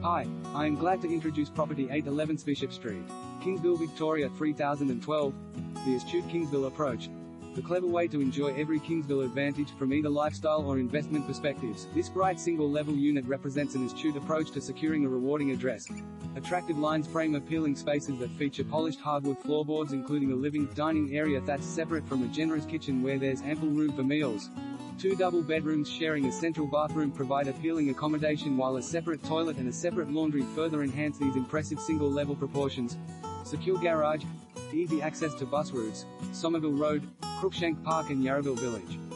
Hi, I am glad to introduce property 811 Bishop Street, Kingsville, Victoria 3012. The astute Kingsville approach. The clever way to enjoy every Kingsville advantage from either lifestyle or investment perspectives. This bright single level unit represents an astute approach to securing a rewarding address. Attractive lines frame appealing spaces that feature polished hardwood floorboards including a living, dining area that's separate from a generous kitchen where there's ample room for meals. Two double bedrooms sharing a central bathroom provide appealing accommodation while a separate toilet and a separate laundry further enhance these impressive single-level proportions. Secure garage, easy access to bus routes, Somerville Road, Cruickshank Park and Yarraville Village.